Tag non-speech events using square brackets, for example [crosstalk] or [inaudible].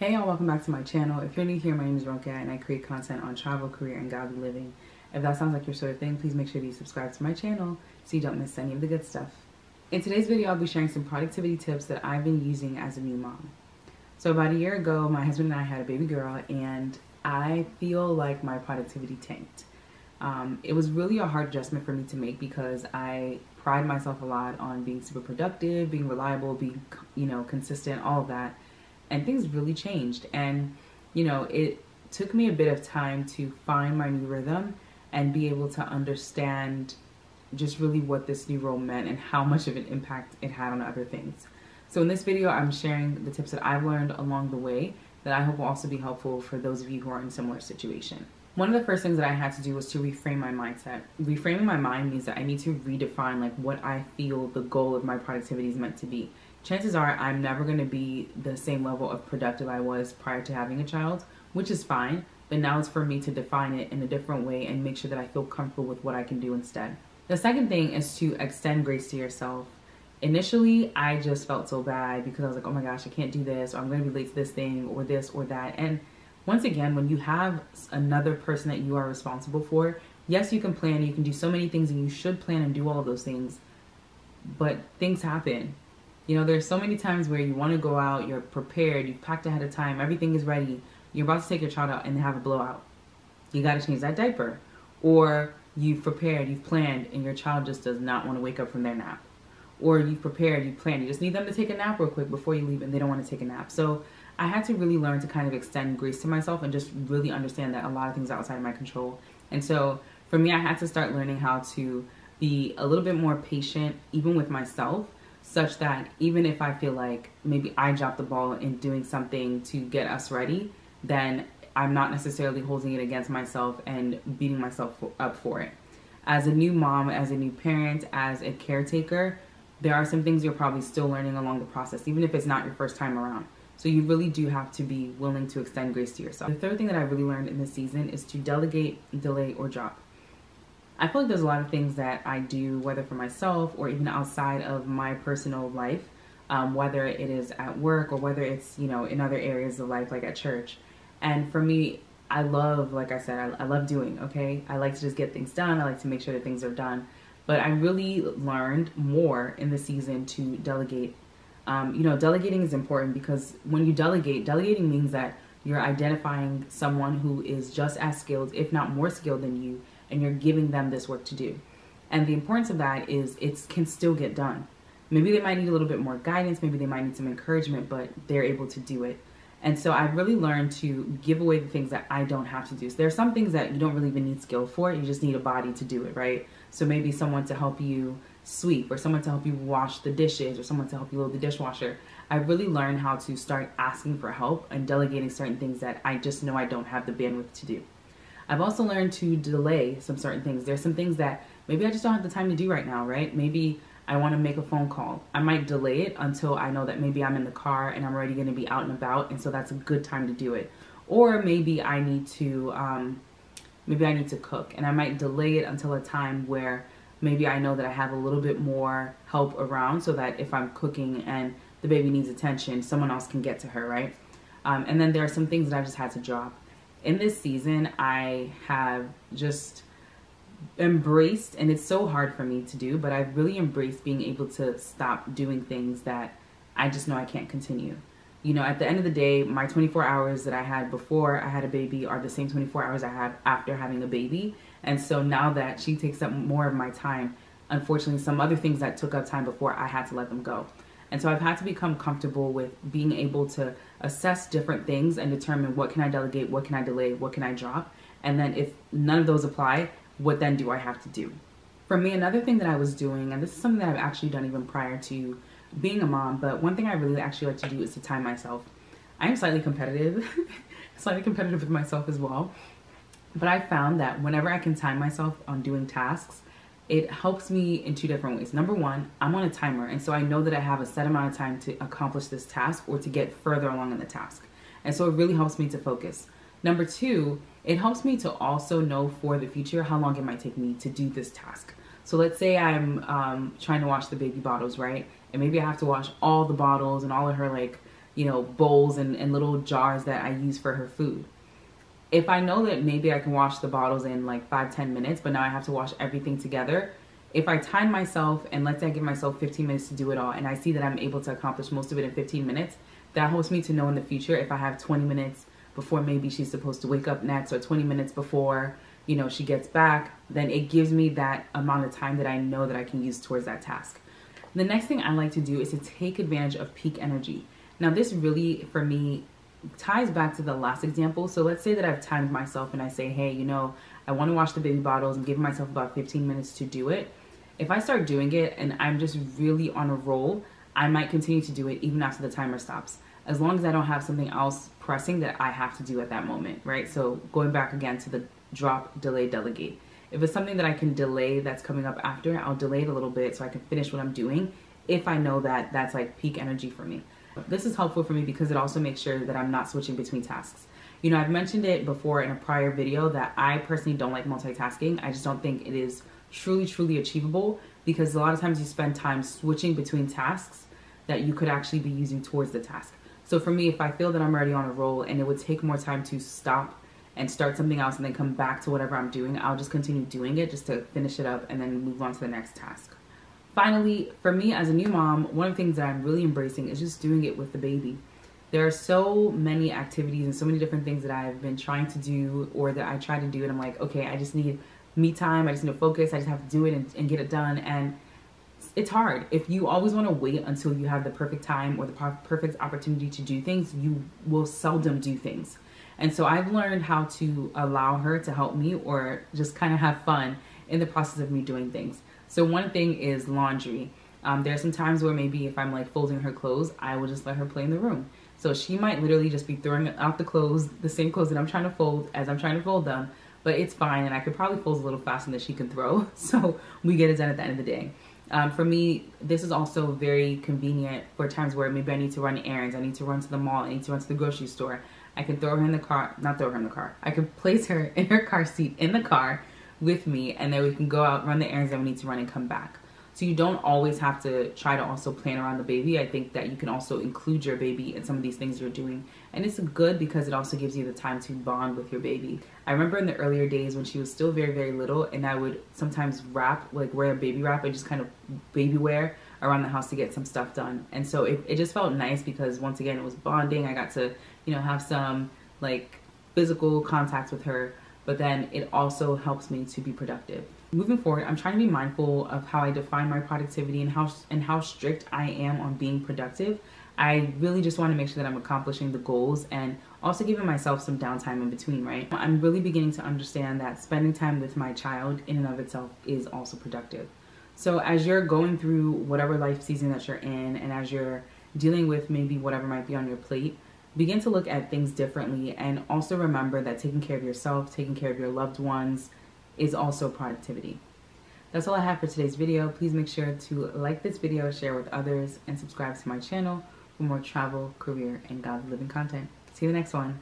Hey y'all, welcome back to my channel. If you're new here, my name is Ronke and I create content on travel, career, and godly living. If that sounds like your sort of thing, please make sure you subscribe to my channel so you don't miss any of the good stuff. In today's video, I'll be sharing some productivity tips that I've been using as a new mom. So about a year ago, my husband and I had a baby girl and I feel like my productivity tanked. Um, it was really a hard adjustment for me to make because I pride myself a lot on being super productive, being reliable, being, you know, consistent, all of that and things really changed. And, you know, it took me a bit of time to find my new rhythm and be able to understand just really what this new role meant and how much of an impact it had on other things. So in this video, I'm sharing the tips that I've learned along the way that I hope will also be helpful for those of you who are in a similar situation. One of the first things that I had to do was to reframe my mindset. Reframing my mind means that I need to redefine like what I feel the goal of my productivity is meant to be chances are I'm never going to be the same level of productive I was prior to having a child, which is fine. But now it's for me to define it in a different way and make sure that I feel comfortable with what I can do instead. The second thing is to extend grace to yourself. Initially, I just felt so bad because I was like, oh my gosh, I can't do this, or I'm going to be late to this thing, or this, or that. And once again, when you have another person that you are responsible for, yes, you can plan, you can do so many things, and you should plan and do all of those things, but things happen you know, there's so many times where you want to go out, you're prepared, you've packed ahead of time, everything is ready. You're about to take your child out and have a blowout. You got to change that diaper. Or you've prepared, you've planned, and your child just does not want to wake up from their nap. Or you've prepared, you've planned, you just need them to take a nap real quick before you leave and they don't want to take a nap. So I had to really learn to kind of extend grace to myself and just really understand that a lot of things are outside of my control. And so for me, I had to start learning how to be a little bit more patient, even with myself, such that even if I feel like maybe I dropped the ball in doing something to get us ready, then I'm not necessarily holding it against myself and beating myself up for it. As a new mom, as a new parent, as a caretaker, there are some things you're probably still learning along the process, even if it's not your first time around. So you really do have to be willing to extend grace to yourself. The third thing that I really learned in this season is to delegate, delay, or drop. I feel like there's a lot of things that I do, whether for myself or even outside of my personal life, um, whether it is at work or whether it's, you know, in other areas of life, like at church. And for me, I love, like I said, I, I love doing, okay? I like to just get things done. I like to make sure that things are done. But I really learned more in the season to delegate. Um, you know, delegating is important because when you delegate, delegating means that you're identifying someone who is just as skilled, if not more skilled than you, and you're giving them this work to do. And the importance of that is it can still get done. Maybe they might need a little bit more guidance, maybe they might need some encouragement, but they're able to do it. And so I've really learned to give away the things that I don't have to do. So there are some things that you don't really even need skill for, you just need a body to do it, right? So maybe someone to help you sweep, or someone to help you wash the dishes, or someone to help you load the dishwasher. I really learned how to start asking for help and delegating certain things that I just know I don't have the bandwidth to do. I've also learned to delay some certain things. There's some things that maybe I just don't have the time to do right now, right? Maybe I want to make a phone call. I might delay it until I know that maybe I'm in the car and I'm already going to be out and about, and so that's a good time to do it. Or maybe I need to, um, maybe I need to cook, and I might delay it until a time where maybe I know that I have a little bit more help around, so that if I'm cooking and the baby needs attention, someone else can get to her, right? Um, and then there are some things that I've just had to drop in this season, I have just embraced, and it's so hard for me to do, but I've really embraced being able to stop doing things that I just know I can't continue. You know, at the end of the day, my 24 hours that I had before I had a baby are the same 24 hours I have after having a baby. And so now that she takes up more of my time, unfortunately, some other things that took up time before, I had to let them go. And so I've had to become comfortable with being able to assess different things and determine what can I delegate, what can I delay, what can I drop. And then if none of those apply, what then do I have to do? For me, another thing that I was doing, and this is something that I've actually done even prior to being a mom, but one thing I really actually like to do is to time myself. I am slightly competitive, [laughs] slightly competitive with myself as well. But I found that whenever I can time myself on doing tasks, it helps me in two different ways. Number one, I'm on a timer, and so I know that I have a set amount of time to accomplish this task or to get further along in the task. And so it really helps me to focus. Number two, it helps me to also know for the future how long it might take me to do this task. So let's say I'm um, trying to wash the baby bottles, right? And maybe I have to wash all the bottles and all of her like you know, bowls and, and little jars that I use for her food. If I know that maybe I can wash the bottles in like five, 10 minutes, but now I have to wash everything together, if I time myself and let's say I give myself 15 minutes to do it all and I see that I'm able to accomplish most of it in 15 minutes, that helps me to know in the future if I have 20 minutes before maybe she's supposed to wake up next or 20 minutes before, you know, she gets back, then it gives me that amount of time that I know that I can use towards that task. The next thing I like to do is to take advantage of peak energy. Now this really, for me, ties back to the last example. So let's say that I've timed myself and I say, hey, you know, I want to wash the baby bottles and give myself about 15 minutes to do it if I start doing it and I'm just really on a roll, I might continue to do it even after the timer stops. As long as I don't have something else pressing that I have to do at that moment, right? So going back again to the drop, delay, delegate. If it's something that I can delay that's coming up after, I'll delay it a little bit so I can finish what I'm doing if I know that that's like peak energy for me. This is helpful for me because it also makes sure that I'm not switching between tasks. You know, I've mentioned it before in a prior video that I personally don't like multitasking. I just don't think it is truly, truly achievable because a lot of times you spend time switching between tasks that you could actually be using towards the task. So for me, if I feel that I'm already on a roll and it would take more time to stop and start something else and then come back to whatever I'm doing, I'll just continue doing it just to finish it up and then move on to the next task. Finally, for me as a new mom, one of the things that I'm really embracing is just doing it with the baby. There are so many activities and so many different things that I've been trying to do or that I try to do and I'm like, okay, I just need me time. I just need to focus. I just have to do it and, and get it done. And it's hard. If you always want to wait until you have the perfect time or the perfect opportunity to do things, you will seldom do things. And so I've learned how to allow her to help me or just kind of have fun in the process of me doing things. So one thing is laundry. Um, there are some times where maybe if I'm like folding her clothes, I will just let her play in the room. So she might literally just be throwing out the clothes, the same clothes that I'm trying to fold as I'm trying to fold them, but it's fine. And I could probably fold a little faster than she can throw. [laughs] So we get it done at the end of the day. Um, for me, this is also very convenient for times where maybe I need to run errands. I need to run to the mall. I need to run to the grocery store. I can throw her in the car, not throw her in the car. I can place her [laughs] in her car seat in the car with me and then we can go out, run the errands that we need to run and come back. So you don't always have to try to also plan around the baby. I think that you can also include your baby in some of these things you're doing. And it's good because it also gives you the time to bond with your baby. I remember in the earlier days when she was still very, very little and I would sometimes wrap, like wear a baby wrap and just kind of baby wear around the house to get some stuff done. And so it, it just felt nice because once again, it was bonding. I got to, you know, have some like physical contact with her, but then it also helps me to be productive moving forward, I'm trying to be mindful of how I define my productivity and how and how strict I am on being productive. I really just want to make sure that I'm accomplishing the goals and also giving myself some downtime in between, right? I'm really beginning to understand that spending time with my child in and of itself is also productive. So as you're going through whatever life season that you're in and as you're dealing with maybe whatever might be on your plate, begin to look at things differently and also remember that taking care of yourself, taking care of your loved ones, is also productivity. That's all I have for today's video. Please make sure to like this video, share with others, and subscribe to my channel for more travel, career, and God living content. See you in the next one.